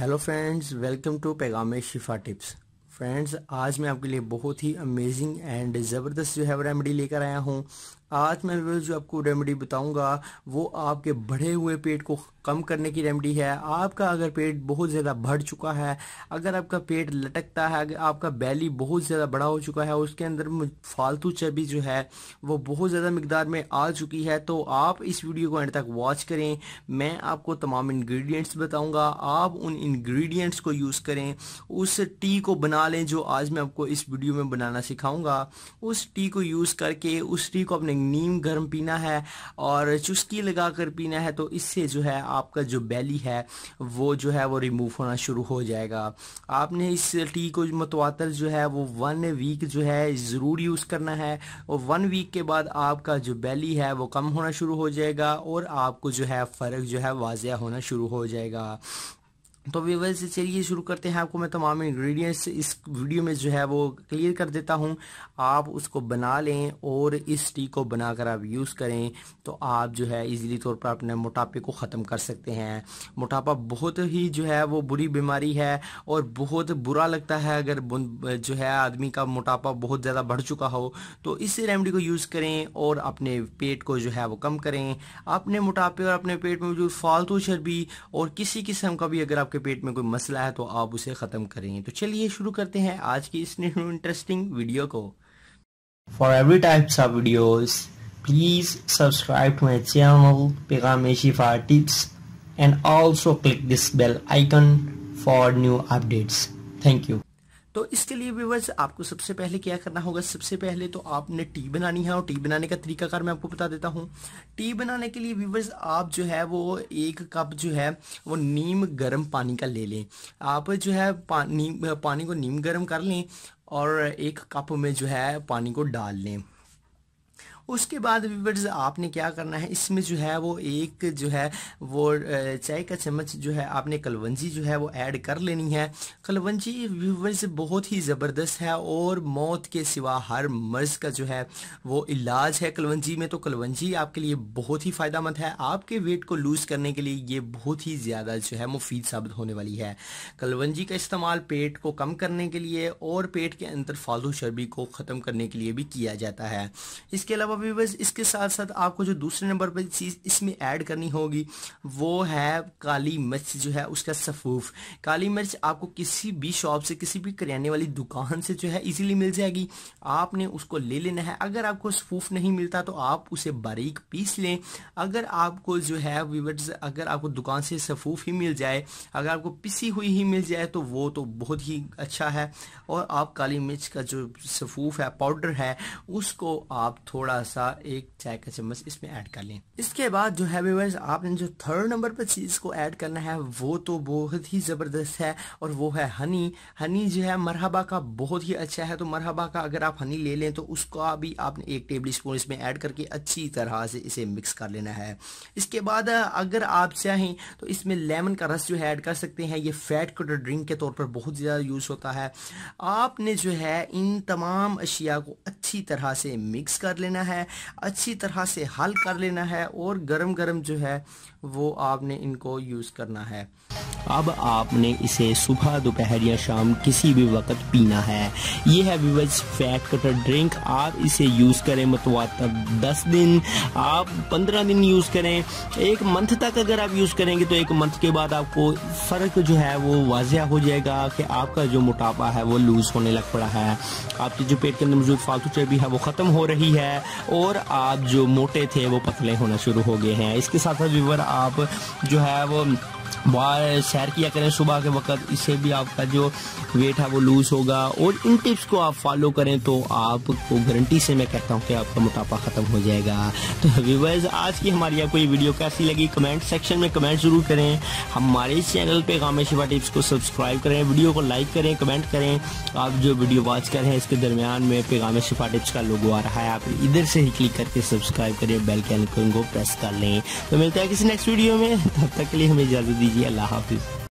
Hello friends welcome to پیغام Shifa tips friends آج میں آپ کے لیے بہت ہی امیزنگ اینڈ زبردست جو ہے ریمیڈی لے کر آیا ہوں۔ آج میں جو آپ کو ریمیڈی بتاؤں گا، وہ آپ کے بڑھے ہوئے پیٹ کو کم کرنے کی ریمیڈی ہے۔ آپ کا اگر پیٹ بہت زیادہ بڑھ چکا ہے، اگر آپ کا پیٹ لٹکتا ہے، اگر آپ کا بیلی بہت زیادہ بڑا ہو چکا ہے، اس کے اندر فالتو چربی جو ہے، وہ بہت زیادہ مقدار میں آ چکی ہے۔ تو آپ اس ویڈیو کو اینڈ تک واچ کریں۔ میں آپ کو تمام انگریڈینٹس بتاؤں گا۔ آپ ان انگریڈینٹس کو یوز کریں۔ اس ٹی کو بنا لیں جو آج میں آپ کو اس ویڈیو میں بنانا سکھاؤں گا۔ اس ٹی کو یوز کر کے اس ٹی کو اپنے نیم گرم پینا ہے اور چسکی لگا کر پینا ہے تو اس سے جو ہے آپ کا جو بیلی ہے وہ جو ہے وہ ریموو ہونا شروع ہو جائے گا۔ آپ نے اس ٹی کو متواتر جو ہے وہ ون ویک جو ہے ضرور یوز کرنا ہے۔ اور ون ویک کے بعد آپ کا جو بیلی ہے وہ کم ہونا شروع ہو جائے گا اور آپ کو جو ہے فرق جو ہے واضح ہونا شروع ہو جائے گا۔ تو ویور سے چلیے، شروع کرتے ہیں آپ کو میں تمام انگریڈینٹس اس ویڈیو میں جو ہے وہ کلیئر کر دیتا ہوں۔ آپ اس کو بنا لیں اور اس ٹی کو بنا کر آپ یوز کریں تو آپ جو ہے ایزیلی طور پر اپنے موٹاپے کو ختم کر سکتے ہیں۔ موٹاپا بہت ہی جو ہے وہ بری بیماری ہے اور بہت برا لگتا ہے۔ اگر جو ہے آدمی کا موٹاپا بہت زیادہ بڑھ چکا ہو تو اس ریمیڈی کو یوز کریں اور اپنے پیٹ کو جو ہے وہ کم کریں۔ اپنے موٹاپے اور اپنے پیٹ میں موجود فالتو چربی اور کسی قسم کا بھی اگر آپ کے پیٹ میں کوئی مسئلہ ہے تو آپ اسے ختم کریں۔ گے تو چلیے شروع کرتے ہیں آج کی اس انٹرسٹنگ ویڈیو کو۔ For every types of videos please subscribe to my channel Paigham Shifa tips and also click this bell icon for new updates thank you تو اس کے لیے ویورز آپ کو سب سے پہلے کیا کرنا ہوگا، سب سے پہلے تو آپ نے ٹی بنانی ہے اور ٹی بنانے کا طریقہ کار میں آپ کو بتا دیتا ہوں۔ ٹی بنانے کے لیے ویورز آپ جو ہے وہ ایک کپ جو ہے وہ نیم گرم پانی کا لے لیں۔ آپ جو ہے پانی کو نیم گرم کر لیں اور ایک کپ میں جو ہے پانی کو ڈال لیں۔ اس کے بعد ویورز آپ نے کیا کرنا ہے؟ اس میں جو ہے وہ ایک جو ہے وہ چائے کا چمچ جو ہے آپ نے کلونجی جو ہے وہ ایڈ کر لینی ہے۔ کلونجی ویورز بہت ہی زبردست ہے اور موت کے سوا ہر مرض کا جو ہے وہ علاج ہے کلونجی میں۔ تو کلونجی آپ کے لیے بہت ہی فائدہ مند ہے۔ آپ کے ویٹ کو لوز کرنے کے لیے یہ بہت ہی زیادہ جو ہے مفید ثابت ہونے والی ہے۔ کلونجی کا استعمال پیٹ کو کم کرنے کے لیے اور پیٹ کے اندر فالو چربی کو ختم کرنے کے لیے بھی کیا جاتا ہے۔ اس کے علاوہ ویورز اس کے ساتھ ساتھ آپ کو جو دوسرے نمبر پر چیز اس میں ایڈ کرنی ہوگی، وہ ہے کالی مرچ جو ہے اس کا صفوف۔ کالی مرچ آپ کو کسی بھی شاپ سے، کسی بھی کریانے والی دکان سے جو ہے ایزیلی مل جائے گی۔ آپ نے اس کو لے لینا ہے۔ اگر آپ کو صفوف نہیں ملتا تو آپ اسے باریک پیس لیں۔ اگر آپ کو جو ہے ویورز اگر آپ کو دکان سے صفوف ہی مل جائے، اگر آپ کو پسی ہوئی ہی مل جائے تو وہ تو بہت ہی اچھا ہے۔ اور آپ کالی مرچ کا جو صفوف ہے پاؤڈر ہے، اس کو آپ تھوڑا سا ایک چائے کا چمچ اس میں ایڈ کر لیں۔ اس کے بعد جو ہے ویورز، آپ نے جو تھرڈ نمبر پر چیز کو ایڈ کرنا ہے، وہ تو بہت ہی زبردست ہے اور وہ ہے ہنی۔ ہنی جو ہے مرحبا کا بہت ہی اچھا ہے۔ تو مرحبا کا اگر آپ ہنی لے لیں تو اس کو بھی آپ نے ایک ٹیبل اسپون اس میں ایڈ کر کے اچھی طرح سے اسے مکس کر لینا ہے۔ اس کے بعد اگر آپ چاہیں تو اس میں لیمن کا رس جو ہے ایڈ کر سکتے ہیں۔ یہ فیٹ کٹر ڈرنک کے طور پر بہت زیادہ یوز ہوتا ہے۔ آپ نے جو ہے ان تمام اشیاء کو اچھی طرح سے مکس کر لینا ہے۔ اچھی طرح سے حل کر لینا ہے اور گرم گرم جو ہے وہ آپ نے ان کو یوز کرنا ہے۔ اب آپ نے اسے صبح دوپہر یا شام کسی بھی وقت پینا ہے۔ یہ ہے ویوز فیٹ کٹر ڈرنک۔ آپ اسے یوز کریں متواتر دس دن۔ آپ پندرہ دن یوز کریں۔ ایک منتھ تک اگر آپ یوز کریں گے تو ایک منتھ کے بعد آپ کو فرق جو ہے وہ واضح ہو جائے گا کہ آپ کا جو موٹاپا ہے وہ لوز ہونے لگ پڑا ہے۔ آپ کی جو پیٹ کے اندر موجود فالتو چربی ہے وہ ختم ہو رہی ہے اور آپ جو موٹے تھے وہ پتلے ہونا شروع ہو گئے ہیں۔ اس کے ساتھ ساتھ ویور آپ جو ہے وہ باہر سیر کیا کریں صبح کے وقت اس سے بھی آپ کا جو ویٹ ہے وہ لوز ہوگا اور ان ٹپس کو آپ فالو کریں تو آپ کو گارنٹی سے میں کہتا ہوں کہ آپ کا موٹاپا ختم ہو جائے گا تو ویورز آج کی ہماری آپ کو یہ ویڈیو کیسی لگی کمنٹ سیکشن میں کمنٹ ضرور کریں ہمارے چینل پہ غام شفا ٹپس کو سبسکرائب کریں ویڈیو کو لائک کریں کمنٹ کریں آپ جو ویڈیو واچ کر رہے ہیں اس کے درمیان میں پیغام شفا ٹپس کا لوگو آ رہا ہے آپ ادھر سے ہی کلک کر کے سبسکرائب کریں بیل کے آئکن کو پریس کر لیں تو ملتا ہے کسی نیکسٹ ویڈیو میں تب تک کے لیے ہمیں اجازت دیجیے اللہ حافظ۔